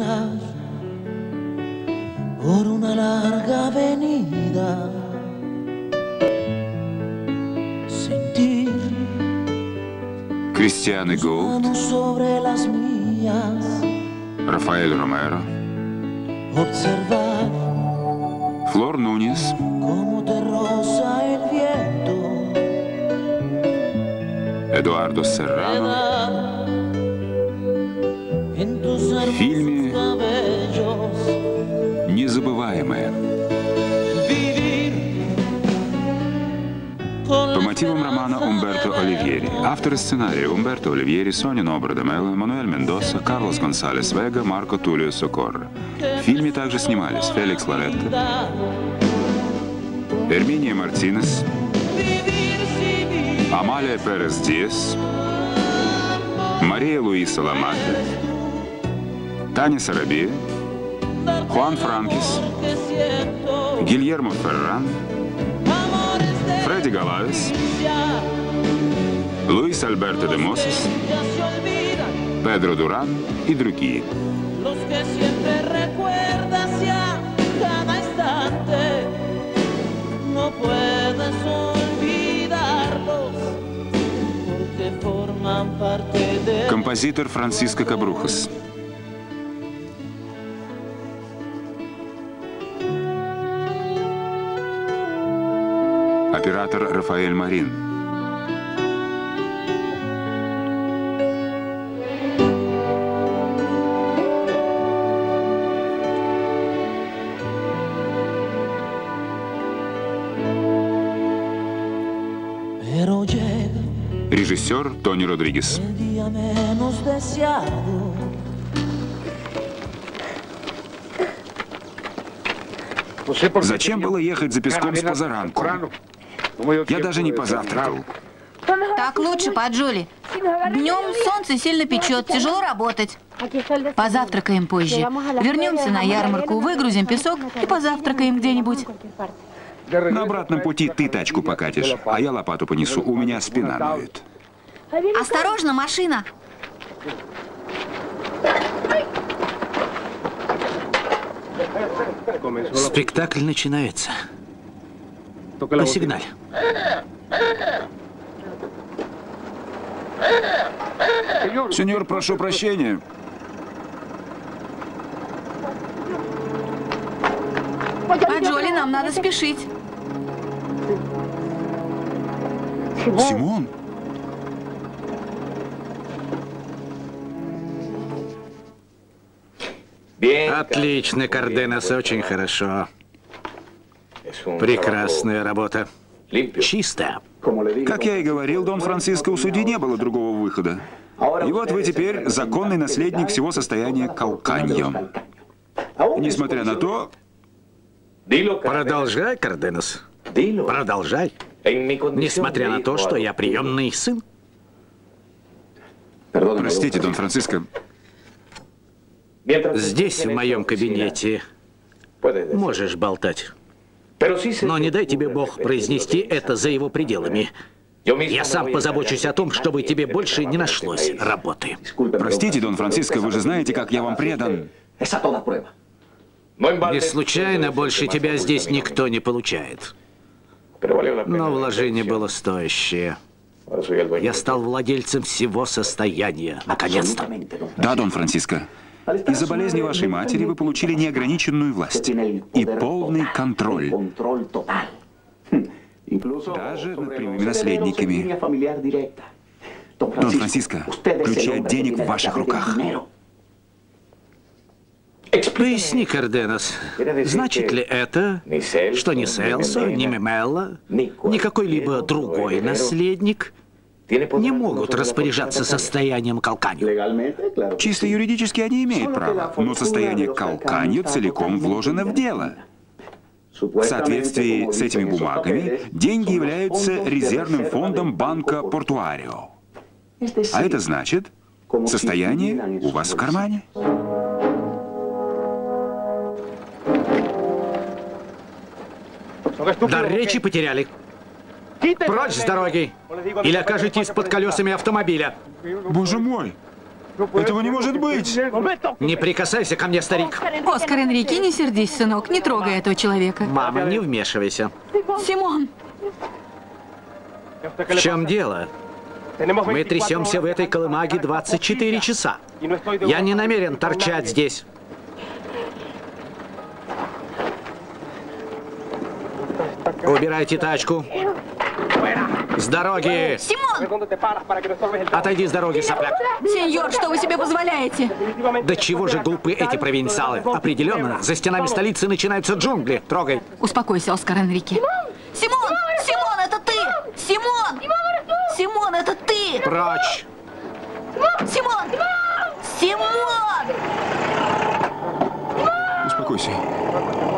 naso por una larga avenida. Sentir Cristiane Gold, sobre las mías. Rafael Romero, observar Flor Núñez, como te rosa el viento. Eduardo Serrano, en tus filme мотивам романа Умберто Оливьери. Авторы сценария Умберто Оливьери, Соня Нобра де Мануэль Мендоса, Карлос Гонсалес Вега, Марко Тулио Сокорро. В фильме также снимались Феликс Лоретто. Эрминия Мартинес. Амалия Перес Диас, Мария Луиса Ламата, Таня Сарабия, Хуан Франкис, Гильермо Ферран, Jorge Luis Alberto de Moses, Pedro Durán y Druquí. Los que siempre recuerdas ya cada instante, no puedes olvidarlos, porque forman parte de... Compositor Francisco Cabrujas. Оператор Рафаэль Марин. Режиссер Тони Родригес. deseado Зачем было ехать за песком с позаранку? Я даже не позавтракал. Так лучше, Паджули. Днем солнце сильно печет, тяжело работать. Позавтракаем позже. Вернемся на ярмарку, выгрузим песок и позавтракаем где-нибудь. На обратном пути ты тачку покатишь, а я лопату понесу. У меня спина ноет. Осторожно, машина. Спектакль начинается. На сигнале. Сеньор, прошу прощения. Паджули, нам надо спешить. Симон? Отлично, Карденас, очень хорошо. Прекрасная работа. Чистая. Как я и говорил, Дон Франциско, у судьи не было другого выхода. И вот вы теперь законный наследник всего состояния Калканьо. Несмотря на то, Продолжай, Карденас. Продолжай. Несмотря на то, что я приемный сын. простите, Дон Франциско, Здесь, в моем кабинете, можешь болтать. Но не дай тебе Бог произнести это за его пределами. Я сам позабочусь о том, чтобы тебе больше не нашлось работы. простите, Дон Франциско, вы же знаете, как я вам предан. Не случайно больше тебя здесь никто не получает. Но вложение было стоящее. Я стал владельцем всего состояния, наконец-то. Да, Дон Франциско. Из-за болезни вашей матери вы получили неограниченную власть и полный контроль. Даже над прямыми наследниками. Дон Франциско, ключи от денег в ваших руках. Поясни, Карденас, значит ли это, что ни Селсо, ни Мемелла, ни какой-либо другой наследник не могут распоряжаться состоянием Калканью? Чисто юридически они имеют право, но состояние Калканью целиком вложено в дело. В соответствии с этими бумагами деньги являются резервным фондом банка Портуарио. А это значит, состояние у вас в кармане. Дар речи потеряли. Прочь с дороги! Или окажетесь под колесами автомобиля. Боже мой! Этого не может быть! Не прикасайся ко мне, старик. Оскар Энрике, не сердись, сынок, не трогай этого человека. Мама, не вмешивайся. Симон! В чем дело? Мы трясемся в этой колымаге 24 часа. Я не намерен торчать здесь. Убирайте тачку. С дороги! Симон! Отойди с дороги, сопляк. Сеньор, что вы себе позволяете? Да чего же глупы эти провинциалы? Определенно, за стенами столицы начинаются джунгли. Трогай. Успокойся, Оскар Энрике. Симон! Симон, это ты! Симон! Симон, это ты! Прочь! Симон! Симон! Успокойся.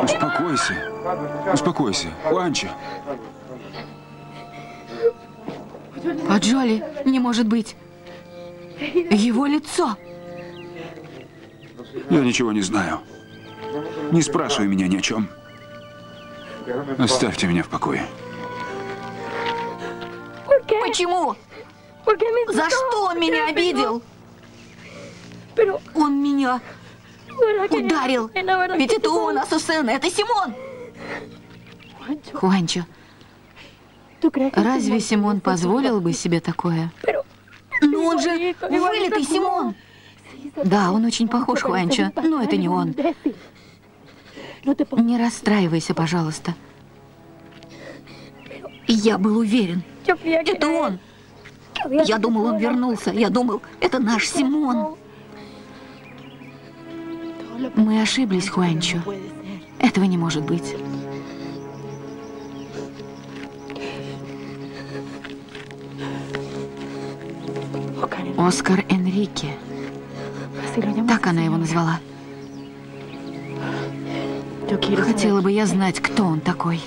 Успокойся. Успокойся. Уанча. А Джоли не может быть. Его лицо. Я ничего не знаю. Не спрашивай меня ни о чем. Оставьте меня в покое. Почему? За что он меня обидел? Он меня ударил. Ведь это он, Асусен, это Симон. Хуанчо, разве Симон позволил бы себе такое? Но он же вылитый Симон. Да, он очень похож, Хуанчо, но это не он. Не расстраивайся, пожалуйста. Я был уверен. Это он. Я думал, он вернулся. Я думал, это наш Симон. Мы ошиблись, Хуанчо. Этого не может быть. Оскар Энрике. Так она его назвала. Хотела бы я знать, кто он такой.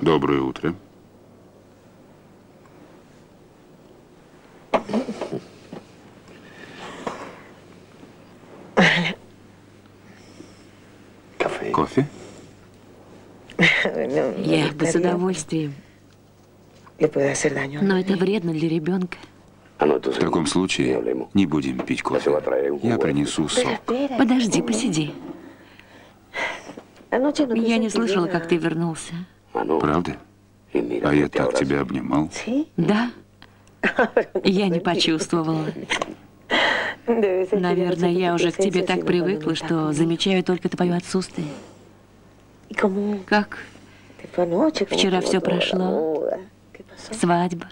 Доброе утро. Кофе? Я бы с удовольствием. Но это вредно для ребенка. В таком случае не будем пить кофе. Я принесу сок. Подожди, посиди. Я не слышала, как ты вернулся. Правда? А я так тебя обнимал. Да? Я не почувствовала. Наверное, я уже к тебе так привыкла, что замечаю только твое отсутствие. Как? Вчера все прошло. Свадьба.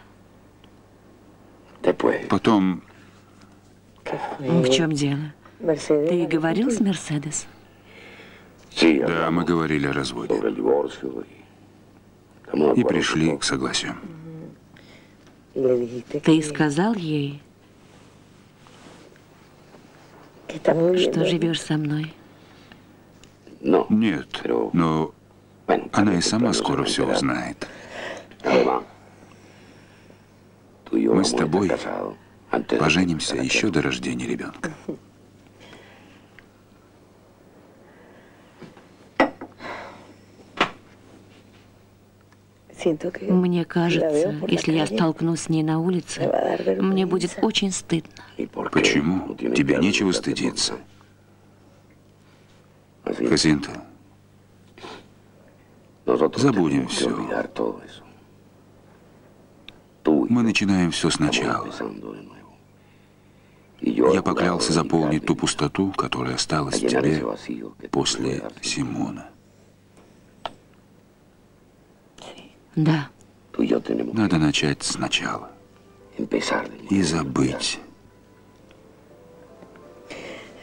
Потом В чем дело? Ты говорил с Мерседес? Да, мы говорили о разводе. И пришли к согласию. Ты сказал ей, что живешь со мной? Нет, но она и сама скоро все узнает. Мы с тобой поженимся еще до рождения ребенка. Мне кажется, если я столкнусь с ней на улице, мне будет очень стыдно. Почему? Тебе нечего стыдиться. Хасинта, забудем все. Мы начинаем все сначала. Я поклялся заполнить ту пустоту, которая осталась в тебе после Симона. Да. Надо начать сначала. И забыть.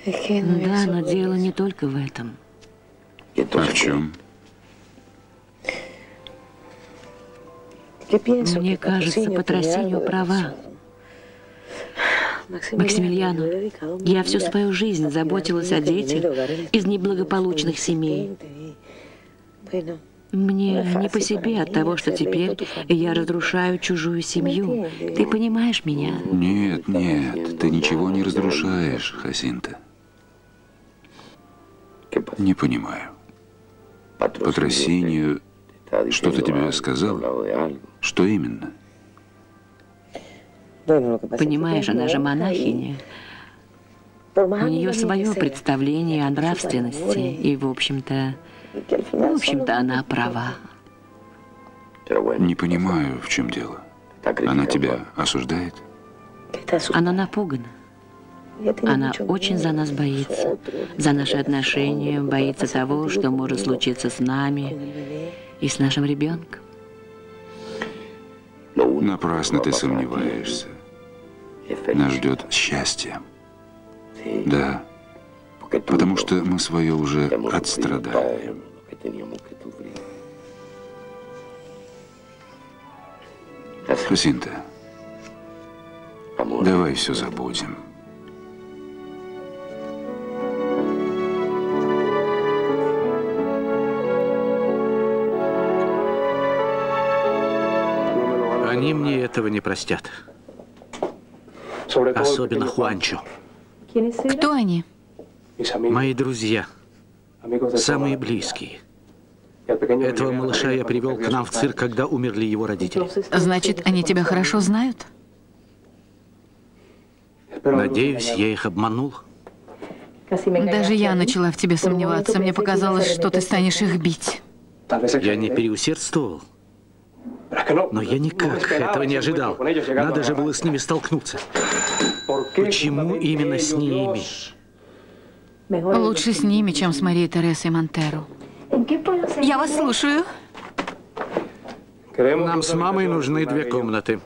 Да, но дело не только в этом. А в чем? Мне кажется, Патросиньо права. Максимилиану, я всю свою жизнь заботилась о детях из неблагополучных семей. Мне не по себе от того, что теперь я разрушаю чужую семью. Ты понимаешь меня? Нет, нет, ты ничего не разрушаешь, Хасинта. Не понимаю. Патросинию что-то тебе сказал? Что именно? Понимаешь, она же монахиня. У нее свое представление о нравственности, и, в общем-то, в общем-то, она права. Не понимаю, в чем дело. Она тебя осуждает? Она напугана. Она очень за нас боится, за наши отношения, боится того, что может случиться с нами и с нашим ребенком. Напрасно ты сомневаешься. Нас ждет счастье. Да, потому что мы свое уже отстрадаем. Хасинта, давай все забудем. Этого не простят. Особенно Хуанчо. Кто они? Мои друзья. Самые близкие. Этого малыша я привел к нам в цирк, когда умерли его родители. Значит, они тебя хорошо знают? Надеюсь, я их обманул. Даже я начала в тебе сомневаться. Мне показалось, что ты станешь их бить. Я не переусердствовал. Но я никак этого не ожидал. Надо же было с ними столкнуться. Почему именно с ними? Лучше с ними, чем с Марией Тересой Монтеро. Я вас слушаю. Нам с мамой нужны две комнаты.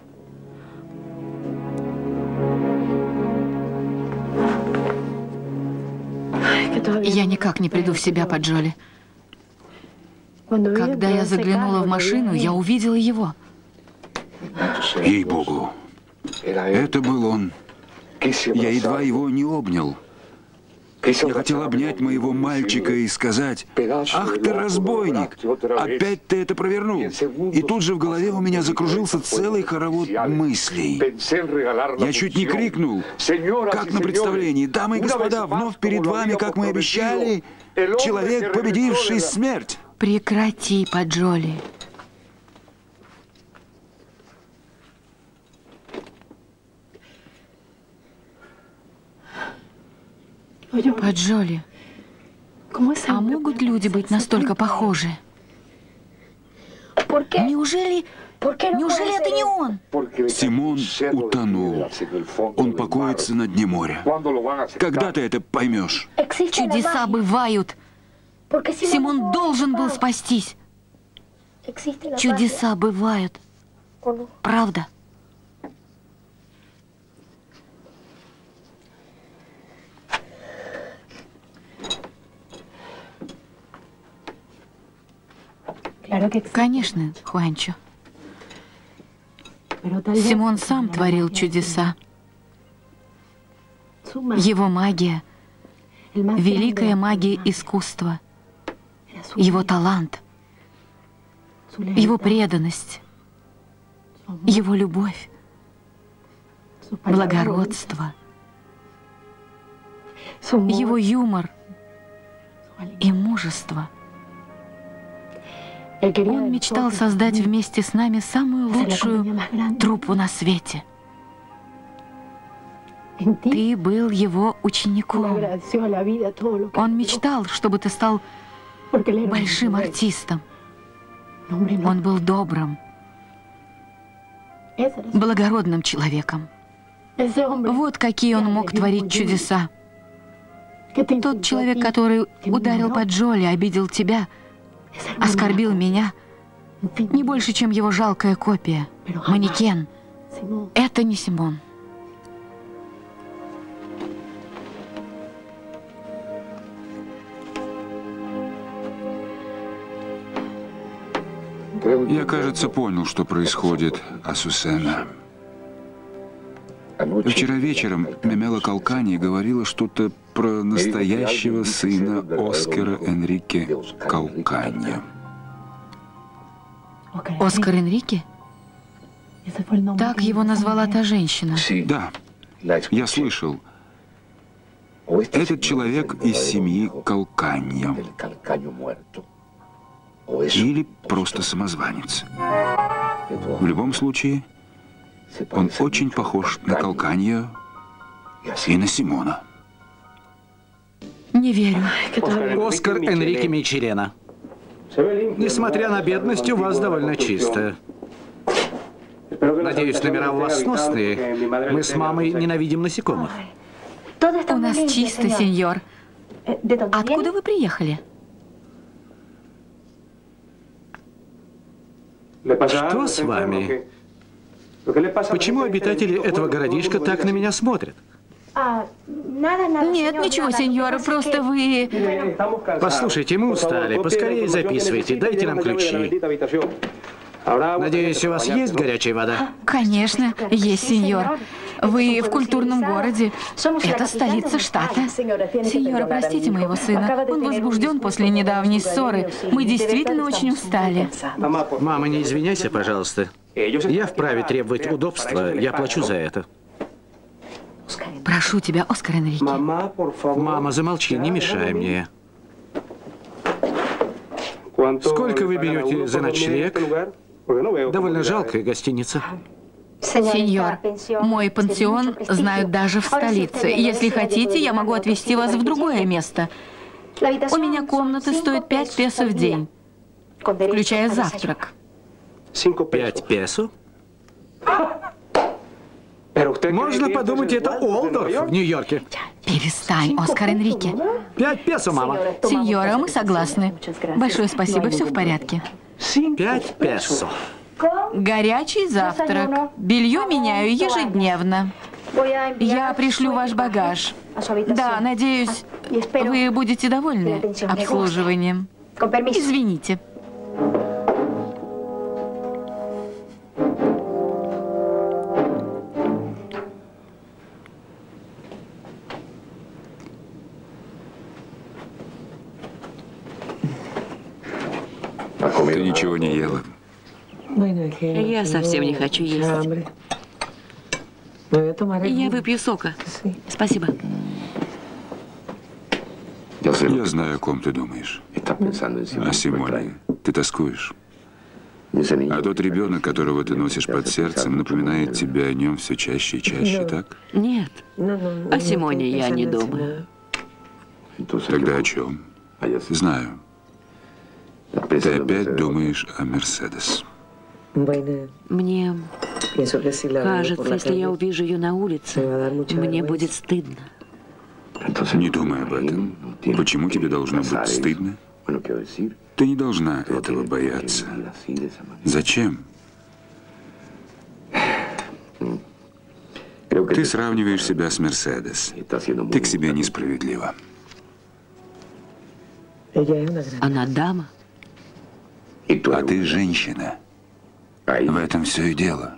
Я никак не приду в себя по Джоли. Когда я заглянула в машину, я увидела его. Ей-богу, это был он. Я едва его не обнял. Я хотел обнять моего мальчика и сказать, «Ах ты, разбойник! Опять ты это провернул!» И тут же в голове у меня закружился целый хоровод мыслей. Я чуть не крикнул, как на представлении, «Дамы и господа, вновь перед вами, как мы обещали, человек, победивший смерть!» Прекрати, Паджоли. Паджоли, а могут люди быть настолько похожи? Неужели... Неужели это не он? Симон утонул. Он покоится на дне моря. Когда ты это поймешь? Чудеса бывают. Симон должен был спастись. Чудеса бывают. Правда? Конечно, Хуанчо. Симон сам творил чудеса. Его магия, великая магия искусства — его талант, его преданность, его любовь, благородство, его юмор и мужество. Он мечтал создать вместе с нами самую лучшую труппу на свете. Ты был его учеником. Он мечтал, чтобы ты стал большим артистом. Он был добрым, благородным человеком. Вот какие он мог творить чудеса. Тот человек, который ударил по Джоли, обидел тебя, оскорбил меня, не больше, чем его жалкая копия, манекен. Это не Симон. Я, кажется, понял, что происходит, Асусена. Вчера вечером Мемела Калкани говорила что-то про настоящего сына Оскара Энрике Калкани. Оскар Энрике? Так его назвала та женщина. Да, я слышал. Этот человек из семьи Калканьо. Или просто самозванец. В любом случае, он очень похож на Калканьо и на Симона. Не верю. Оскар Энрике Мичелена. Несмотря на бедность, у вас довольно чисто. Надеюсь, номера у вас сносные. Мы с мамой ненавидим насекомых. У нас чисто, сеньор. Откуда вы приехали? Что с вами? Почему обитатели этого городишка так на меня смотрят? Нет, ничего, сеньор, просто вы... Послушайте, мы устали. Поскорее записывайте. Дайте нам ключи. Надеюсь, у вас есть горячая вода? Конечно, есть, сеньор. Вы в культурном городе. Это столица штата. Сеньора, простите моего сына. Он возбужден после недавней ссоры. Мы действительно очень устали. Мама, не извиняйся, пожалуйста. Я вправе требовать удобства. Я плачу за это. Прошу тебя, Оскар Энрике. Мама, замолчи, не мешай мне. Сколько вы берете за ночлег? Довольно жалкая гостиница. Сеньор, мой пансион знают даже в столице. Если хотите, я могу отвезти вас в другое место. У меня комната стоит 5 песо в день, включая завтрак. Пять песо? Можно подумать, это Олдорф в Нью-Йорке. Перестань, Оскар Энрике. Пять песо, мама. Сеньора, мы согласны. Большое спасибо, все в порядке. Пять песо. Горячий завтрак. Белье меняю ежедневно. Я пришлю ваш багаж. Да, надеюсь, вы будете довольны обслуживанием. Извините. Не ела. Я совсем не хочу есть. Я выпью сока. Спасибо. Я знаю, о ком ты думаешь. О Симоне. Ты тоскуешь. А тот ребенок, которого ты носишь под сердцем, напоминает тебе о нем все чаще и чаще, так? Нет. О Симоне я не думаю. Тогда о чем? Знаю. Ты опять думаешь о Мерседес. Мне кажется, если я увижу ее на улице, мне будет стыдно. Не думай об этом. Почему тебе должно быть стыдно? Ты не должна этого бояться. Зачем? Ты сравниваешь себя с Мерседес. Ты к себе несправедлива. Она дама. А ты женщина. В этом все и дело.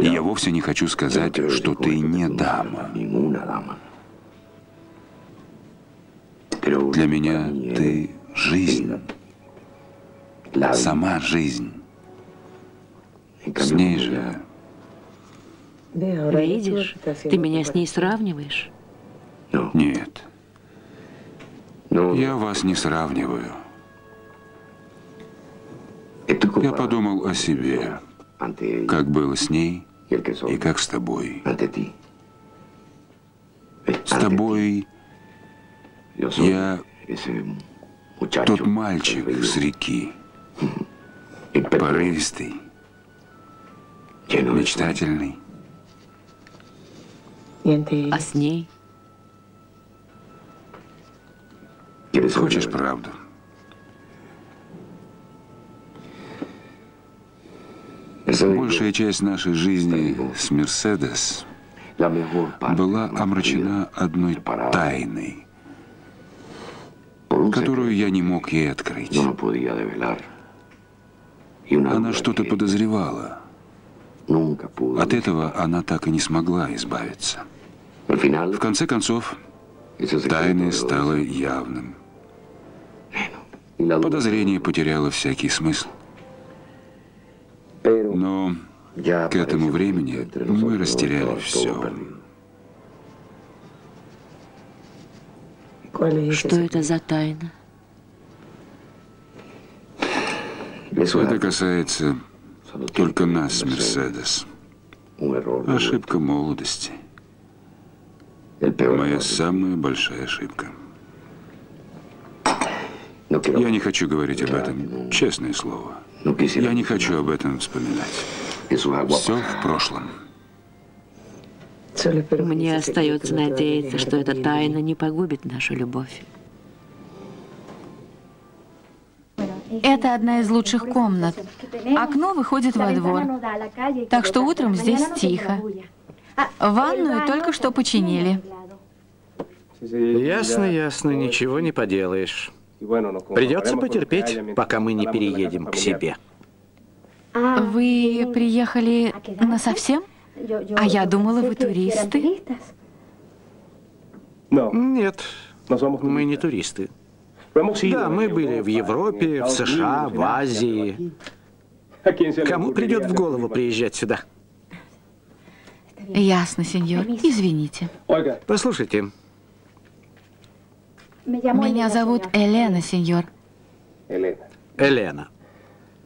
И я вовсе не хочу сказать, что ты не дама. Для меня ты жизнь. Сама жизнь. С ней же... Видишь, ты меня с ней сравниваешь? Нет. Я вас не сравниваю. Я подумал о себе, как было с ней и как с тобой. С тобой я тот мальчик с реки, порывистый, мечтательный. А с ней? Хочешь правду? Большая часть нашей жизни с Мерседес была омрачена одной тайной, которую я не мог ей открыть. Она что-то подозревала. От этого она так и не смогла избавиться. В конце концов, тайное стало явным. Подозрение потеряло всякий смысл. Но к этому времени мы растеряли все. Что это за тайна? Это касается только нас, Мерседес. Ошибка молодости. Моя самая большая ошибка. Я не хочу говорить об этом, честное слово. Я не хочу об этом вспоминать. Все в прошлом. Мне остается надеяться, что эта тайна не погубит нашу любовь. Это одна из лучших комнат. Окно выходит во двор. Так что утром здесь тихо. Ванную только что починили. Ясно, ясно, ничего не поделаешь. Придется потерпеть, пока мы не переедем к себе. Вы приехали на совсем? А я думала, вы туристы. Нет, мы не туристы. Да, мы были в Европе, в США, в Азии. Кому придет в голову приезжать сюда? Ясно, сеньор. Извините. Послушайте. Меня зовут Елена, сеньор. Элена.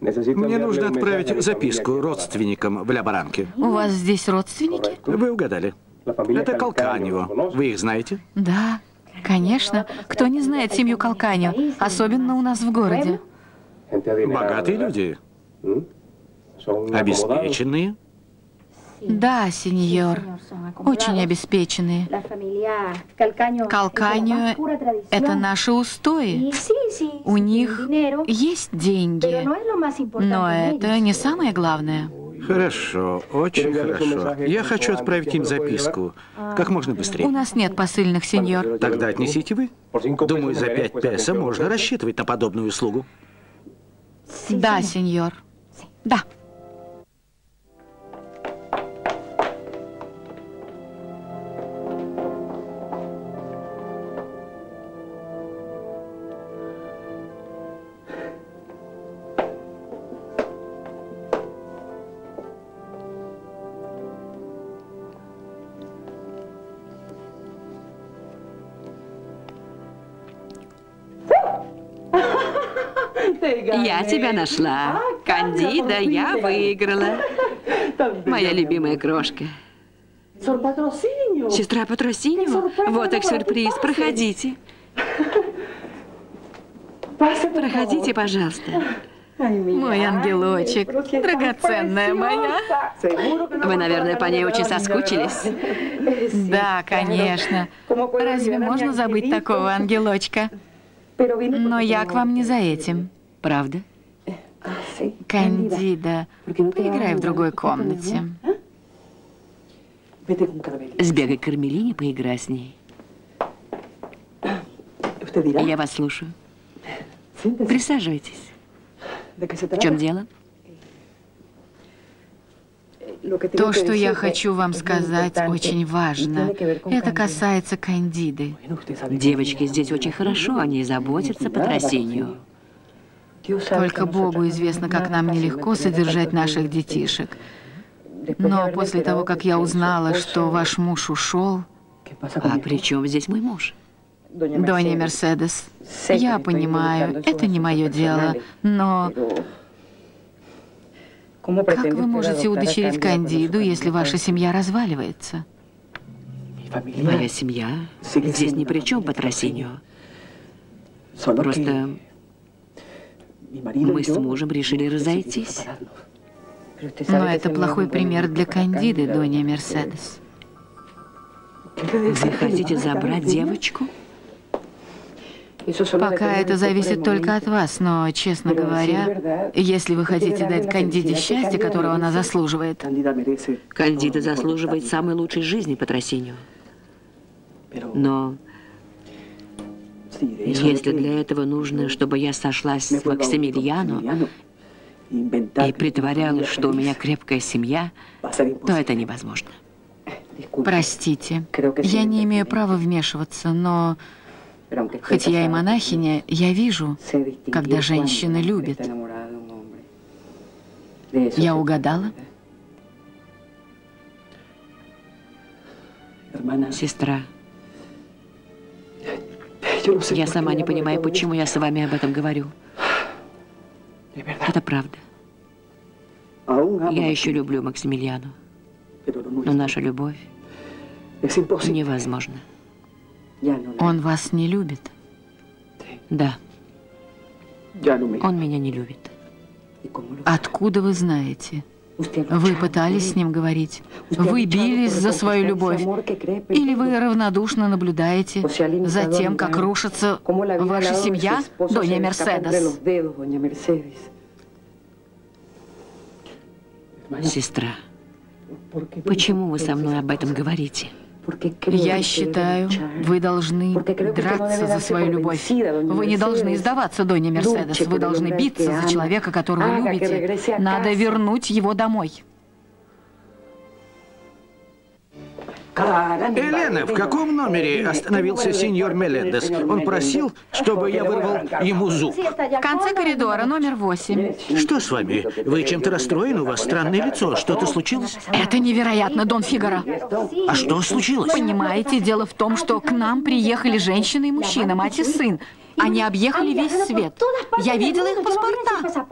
Мне нужно отправить записку родственникам в Ля-Баранке. У вас здесь родственники? Вы угадали. Это Калканьево. Вы их знаете? Да. Конечно. Кто не знает семью Калканью, особенно у нас в городе. Богатые люди. Обеспеченные. Да, сеньор. Очень обеспеченные. Калканью – это наши устои. У них есть деньги, но это не самое главное. Хорошо, очень хорошо. Я хочу отправить им записку. Как можно быстрее. У нас нет посыльных, сеньор. Тогда отнесите вы. Думаю, за пять песо можно рассчитывать на подобную услугу. Да, сеньор. Да. Тебя нашла. Кандида, я выиграла. Моя любимая крошка. Сестра Патросиньо? Вот их сюрприз. Проходите. Проходите, пожалуйста. Мой ангелочек, драгоценная моя. Вы, наверное, по ней очень соскучились. Да, конечно. Разве можно забыть такого ангелочка? Но я к вам не за этим. Правда? Кандида, поиграй в другой комнате. Сбегай к Кармелине, поиграй с ней. Я вас слушаю. Присаживайтесь. В чем дело? То, что я хочу вам сказать, очень важно. Это касается Кандиды. Девочки здесь очень хорошо, они заботятся по Тросинью. Только Богу известно, как нам нелегко содержать наших детишек. Но после того, как я узнала, что ваш муж ушел... А при чем здесь мой муж? Донья Мерседес, я понимаю, это не мое дело, но... Как вы можете удочерить Кандиду, если ваша семья разваливается? Моя семья здесь ни при чем, Патросиньо. Просто мы с мужем решили разойтись. Но это плохой пример для Кандиды, Донья Мерседес. Вы хотите забрать девочку? Пока это зависит только от вас, но, честно говоря, если вы хотите дать Кандиде счастье, которого она заслуживает... Кандида заслуживает самой лучшей жизни, Патросиньо. Но если для этого нужно, чтобы я сошлась с Максимилиану и притворялась, что у меня крепкая семья, то это невозможно. Простите, я не имею права вмешиваться, но хоть я и монахиня, я вижу, когда женщины любят. Я угадала? Сестра, Я сама не понимаю, почему я с вами об этом говорю. Это правда. Я еще люблю Максимилиану. Но наша любовь невозможна. Он вас не любит? Да. Он меня не любит. Откуда вы знаете? Вы пытались с ним говорить? Вы бились за свою любовь? Или вы равнодушно наблюдаете за тем, как рушится ваша семья, Донья Мерседес? Сестра, почему вы со мной об этом говорите? Я считаю, вы должны драться за свою любовь. Вы не должны сдаваться, Донни Мерседес. Вы должны биться за человека, которого любите. Надо вернуть его домой. Елена, в каком номере остановился сеньор Мелендес? Он просил, чтобы я вырвал ему зуб. В конце коридора, номер восемь. Что с вами? Вы чем-то расстроены? У вас странное лицо. Что-то случилось? Это невероятно, Дон Фигаро. А что случилось? Понимаете, дело в том, что к нам приехали женщина и мужчина, мать и сын. Они объехали весь свет. Я видела их паспорта.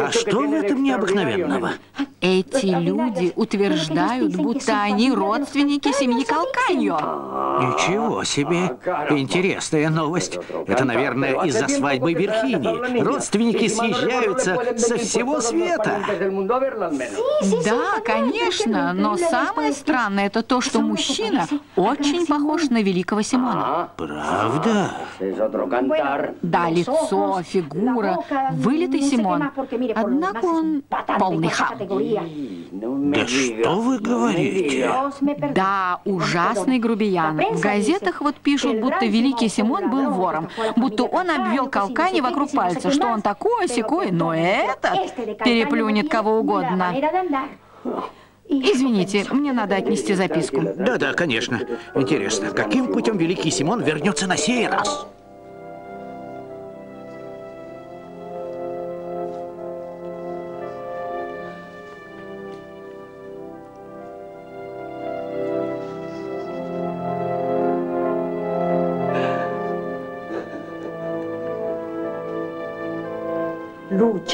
А что в этом необыкновенного? Эти люди утверждают, будто они родственники семьи Калканьо. Ничего себе. Интересная новость. Это, наверное, из-за свадьбы Верхини. Родственники съезжаются со всего света. Да, конечно, но самое странное это то, что мужчина очень похож на великого Симона. Правда? Да, лицо, фигура, вылитый Симон. Однако он полный хам. Да что вы говорите? Да, ужасный грубиян. В газетах вот пишут, будто великий Симон был вором, будто он обвел Калкани вокруг пальца, что он такой, секой, но этот переплюнет кого угодно. Извините, мне надо отнести записку. Да-да, конечно. Интересно, каким путем великий Симон вернется на сей раз?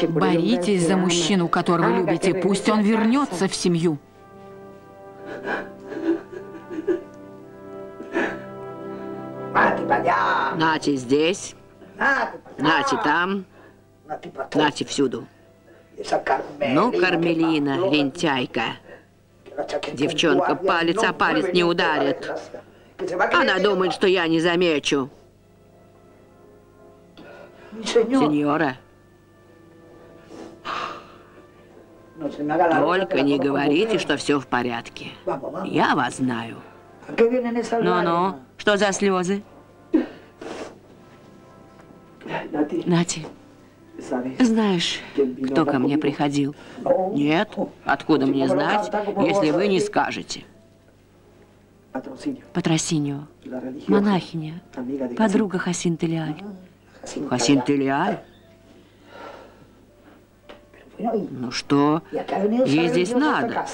Боритесь за мужчину, которого любите. Пусть он вернется в семью. Нати здесь, Нати там, Нати всюду. Ну, Кармелина, лентяйка. Девчонка палец о палец не ударит. Она думает, что я не замечу. Сеньора, Только не говорите, что все в порядке. Я вас знаю. Ну-ну, что за слезы? Нати, знаешь, кто ко мне приходил? Нет, откуда мне знать, если вы не скажете? Патросиньо, монахиня, подруга Хасинтелиаль. Хасинтелиаль? Ну что, ей здесь надо?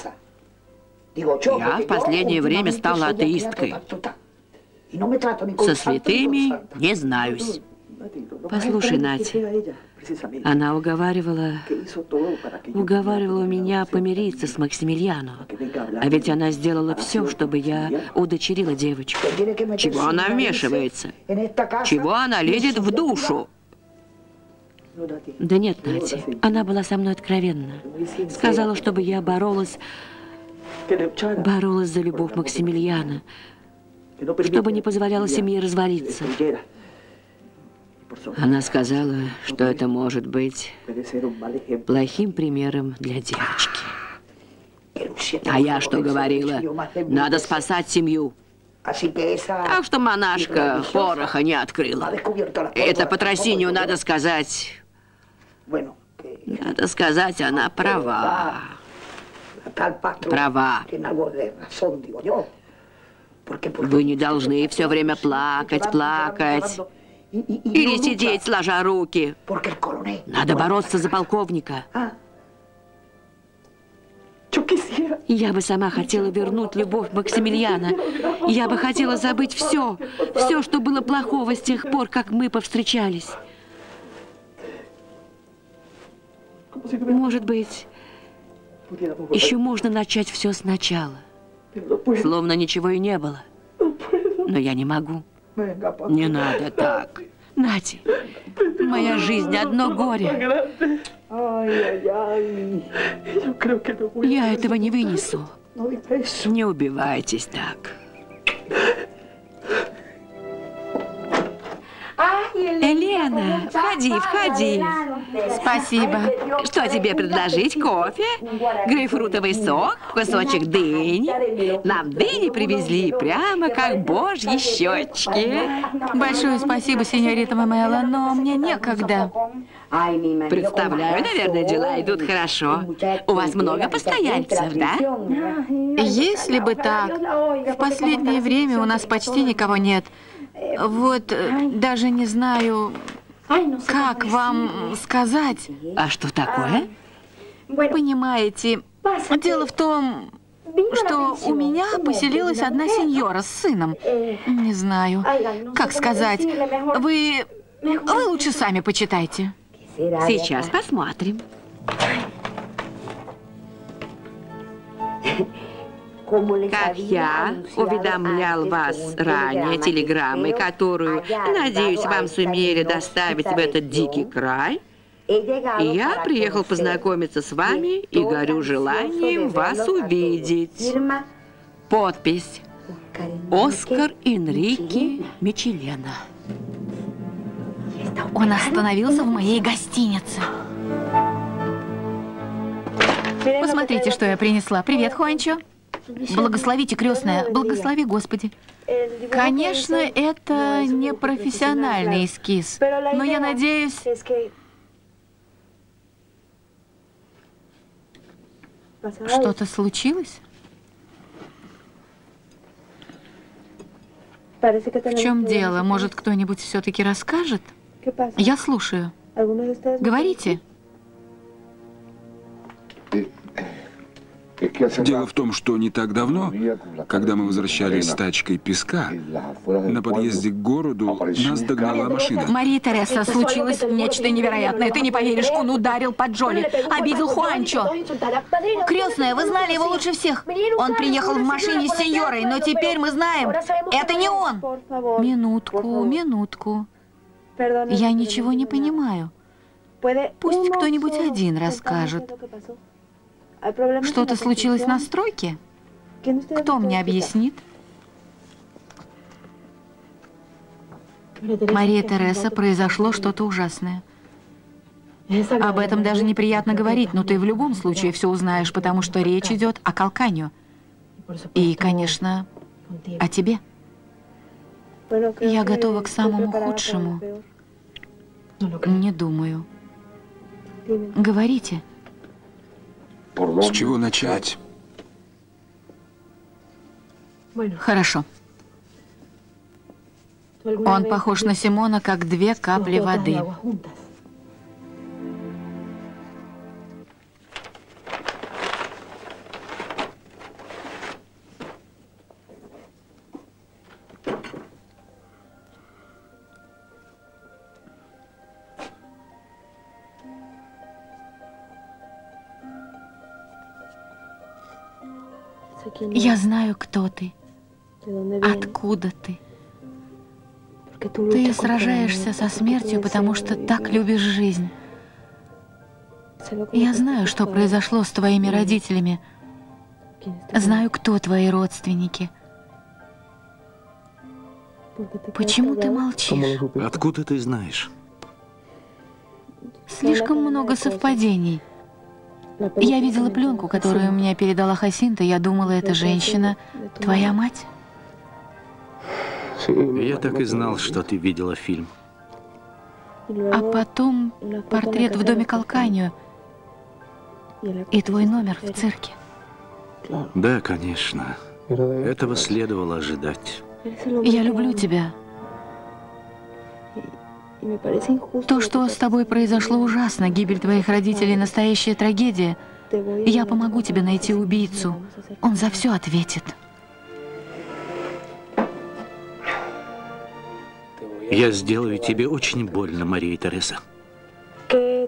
Я в последнее время стала атеисткой. Со святыми не знаюсь. Послушай, Надя, она уговаривала, уговаривала меня помириться с Максимилианом. А ведь она сделала все, чтобы я удочерила девочку. Чего она вмешивается? Чего она лезет в душу? Да нет, Нати, она была со мной откровенна. Сказала, чтобы я боролась, боролась за любовь Максимилиана, чтобы не позволяла семье развалиться. Она сказала, что это может быть плохим примером для девочки. А я что говорила? Надо спасать семью. Так что монашка пороха не открыла. Это Патросинию надо сказать. Надо сказать, она права. Права. Вы не должны все время плакать, плакать. Или сидеть, сложа руки. Надо бороться за полковника. Я бы сама хотела вернуть любовь Максимилиана. Я бы хотела забыть все, все, что было плохого с тех пор, как мы повстречались. Может быть, еще можно начать все сначала. Словно ничего и не было. Но я не могу. Не надо так. Нати, моя жизнь одно горе. Я этого не вынесу. Не убивайтесь так. Елена, входи, входи. Спасибо. Что тебе предложить? Кофе? Грейпфрутовый сок? Кусочек дыни? Нам дыни привезли прямо как божьи щечки. Большое спасибо, сеньорита Мамела, но мне некогда. Представляю, наверное, дела идут хорошо. У вас много постояльцев, да? Если бы так. В последнее время у нас почти никого нет. Вот э, даже не знаю, как вам сказать. А что такое? Понимаете, дело в том, что у меня поселилась одна сеньора с сыном. Не знаю, как сказать. Вы, вы лучше сами почитайте. Сейчас посмотрим. Как я уведомлял вас ранее телеграммой, которую, надеюсь, вам сумели доставить в этот дикий край, я приехал познакомиться с вами и горю желанием вас увидеть. Подпись. Оскар Энрике Мичелена. Он остановился в моей гостинице. Посмотрите, что я принесла. Привет, Хуанчо. Благословите, крестная, благослови, Господи. Конечно, это не профессиональный эскиз, но я надеюсь... Что-то случилось? В чем дело? Может, кто-нибудь все-таки расскажет? Я слушаю. Говорите. Дело в том, что не так давно, когда мы возвращались с тачкой песка, на подъезде к городу нас догнала машина. Мария Тереса, случилось нечто невероятное. Ты не поверишь, он ударил по Джоли, обидел Хуанчо. Крестная, вы знали его лучше всех. Он приехал в машине с сеньорой, но теперь мы знаем, это не он. Минутку, минутку. Я ничего не понимаю. Пусть кто-нибудь один расскажет. Что-то случилось на стройке? Кто мне объяснит? Мария Тереса, произошло что-то ужасное. Об этом даже неприятно говорить, но ты в любом случае все узнаешь, потому что речь идет о Калканью. И, конечно, о тебе. Я готова к самому худшему. Не думаю. Говорите. С чего начать? Хорошо. Он похож на Симона, как две капли воды. Я знаю, кто ты, откуда ты. Ты сражаешься со смертью, потому что так любишь жизнь. Я знаю, что произошло с твоими родителями. Знаю, кто твои родственники. Почему ты молчишь? Откуда ты знаешь? Слишком много совпадений. Я видела пленку, которую мне передала Хасинта. Я думала, эта женщина твоя мать. Я так и знал, что ты видела фильм. А потом портрет в доме Калканию и твой номер в цирке. Да, конечно. Этого следовало ожидать. Я люблю тебя. То, что с тобой произошло, ужасно. Гибель твоих родителей – настоящая трагедия. Я помогу тебе найти убийцу. Он за все ответит. Я сделаю тебе очень больно, Мария Тереса.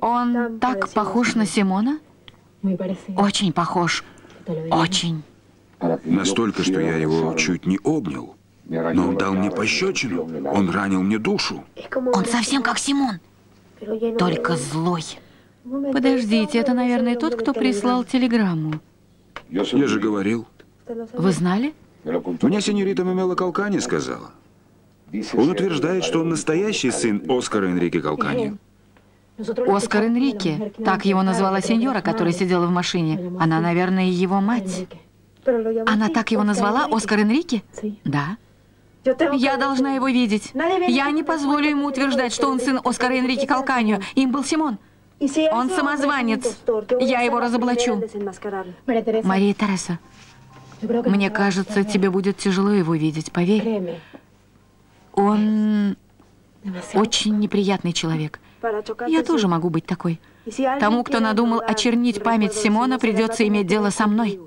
Он так похож на Симона? Очень похож. Очень. Настолько, что я его чуть не обнял. Но он дал мне пощечину. Он ранил мне душу. Он совсем как Симон. Только злой. Подождите, это, наверное, тот, кто прислал телеграмму. Я же говорил. Вы знали? Мне сеньорита Мемела Калкани сказала. Он утверждает, что он настоящий сын Оскара Энрике Калкани. Оскар Энрике, так его назвала сеньора, которая сидела в машине. Она, наверное, его мать. Она так его назвала, Оскар Энрике? Да. Я должна его видеть. Я не позволю ему утверждать, что он сын Оскара Энрике Калканио. Им был Симон. Он самозванец. Я его разоблачу. Мария Тереса, мне кажется, тебе будет тяжело его видеть, поверь. Он очень неприятный человек. Я тоже могу быть такой. Тому, кто надумал очернить память Симона, придется иметь дело со мной.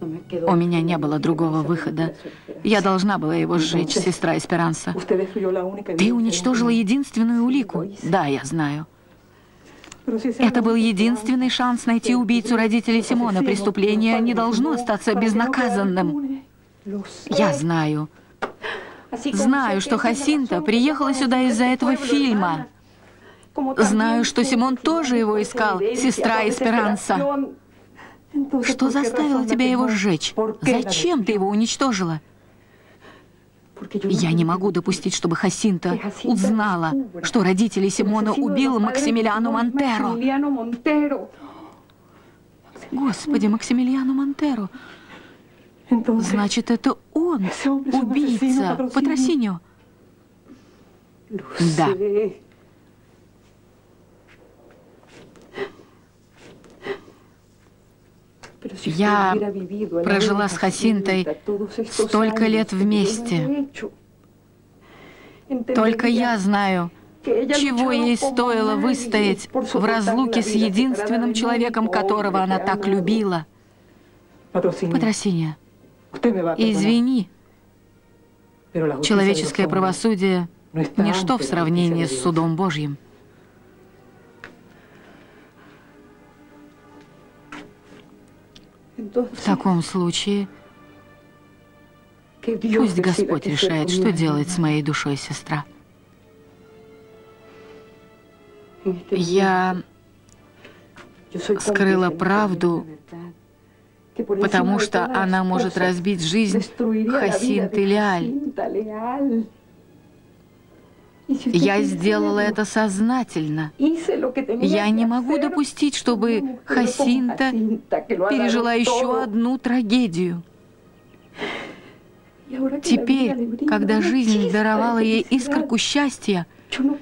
У меня не было другого выхода. Я должна была его сжечь, сестра Эсперанса. Ты уничтожила единственную улику. Да, я знаю. Это был единственный шанс найти убийцу родителей Симона. Преступление не должно остаться безнаказанным. Я знаю. Знаю, что Хасинта приехала сюда из-за этого фильма. Знаю, что Симон тоже его искал, сестра Эсперанса. Что заставило тебя его сжечь? Зачем ты его уничтожила? Я не могу допустить, чтобы Хасинта узнала, что родители Симона убил Максимилиану Монтеро. Господи, Максимилиану Монтеро. Значит, это он, убийца Патросиньо. Да. Я прожила с Хасинтой столько лет вместе. Только я знаю, чего ей стоило выстоять в разлуке с единственным человеком, которого она так любила. Патросинья, извини, человеческое правосудие — ничто в сравнении с судом Божьим. В таком случае, пусть Господь решает, что делать с моей душой, сестра. Я скрыла правду, потому что она может разбить жизнь Хасинты Леаль. Я сделала это сознательно. Я не могу допустить, чтобы Хасинта пережила еще одну трагедию. Теперь, когда жизнь даровала ей искорку счастья,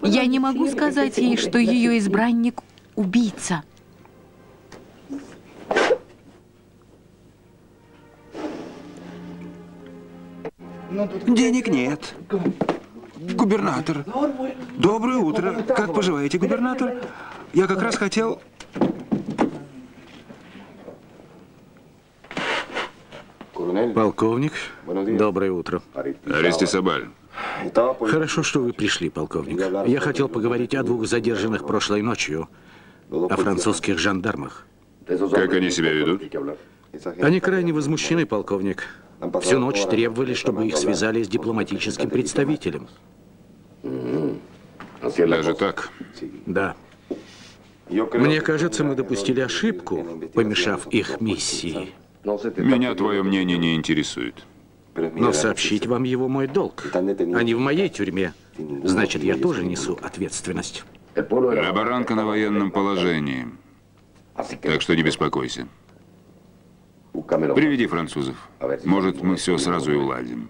я не могу сказать ей, что ее избранник — убийца. Денег нет. Губернатор. Доброе утро. Как поживаете, губернатор? Я как раз хотел... Полковник, доброе утро. Аристисабаль. Хорошо, что вы пришли, полковник. Я хотел поговорить о двух задержанных прошлой ночью, о французских жандармах. Как они себя ведут? Они крайне возмущены, полковник. Всю ночь требовали, чтобы их связали с дипломатическим представителем. Даже так? Да. Мне кажется, мы допустили ошибку, помешав их миссии. Меня твое мнение не интересует. Но сообщить вам его мой долг. Они в моей тюрьме. Значит, я тоже несу ответственность. Лаборанка на военном положении. Так что не беспокойся. Приведи французов. Может, мы все сразу и уладим.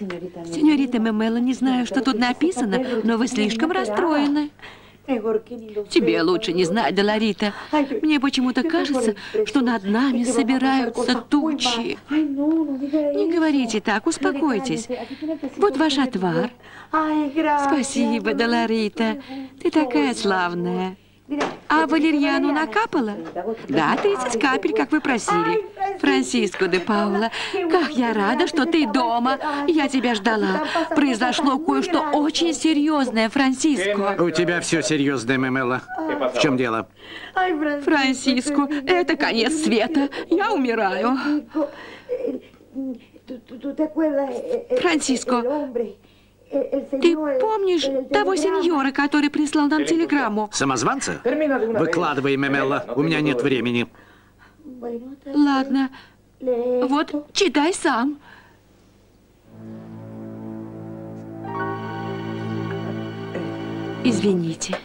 Сеньорита Мемела, не знаю, что тут написано, но вы слишком расстроены. Тебе лучше не знать, Деларита. Мне почему-то кажется, что над нами собираются тучи. Не говорите так, успокойтесь. Вот ваш отвар. Спасибо, Деларита. Ты такая славная. А валерьяну накапала? Да, 30 капель, как вы просили. Франсиско де Паула, как я рада, что ты дома. Я тебя ждала. Произошло кое-что очень серьезное, Франсиско. У тебя все серьезное, Мемела. В чем дело? Франсиско, это конец света. Я умираю. Франсиско, ты помнишь того сеньора, который прислал нам телеграмму? Самозванца? Выкладывай, Мемелла. У меня нет времени. Ладно. Вот, читай сам. Извините.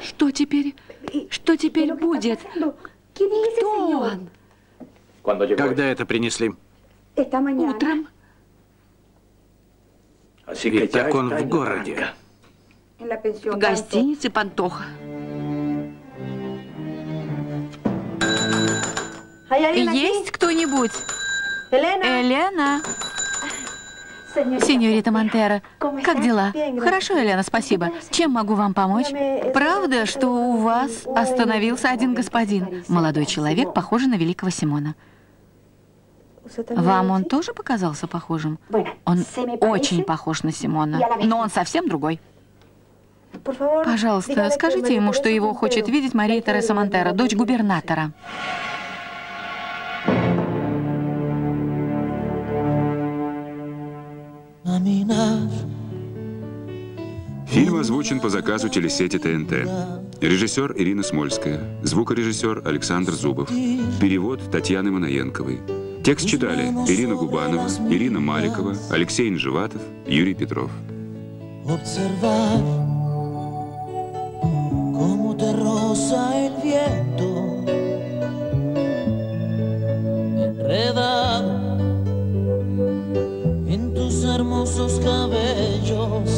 Что теперь? Что теперь будет? Кто он? Когда это принесли? Утром. Итак, он в городе. В гостинице Пантоха. Есть кто-нибудь? Елена? Сеньорита Монтера, как дела? Хорошо, Елена, спасибо. Чем могу вам помочь? Правда, что у вас остановился один господин? Молодой человек, похожий на великого Симона. Вам он тоже показался похожим? Он очень похож на Симона, но он совсем другой. Пожалуйста, скажите ему, что его хочет видеть Мария Тереса Монтера, дочь губернатора. Фильм озвучен по заказу телесети ТНТ. Режиссер Ирина Смольская, звукорежиссер Александр Зубов, перевод Татьяны Манаенковой. Текст читали Ирина Губанова, Ирина Маликова, Алексей Инжеватов, Юрий Петров. Enredado en tus hermosos cabellos.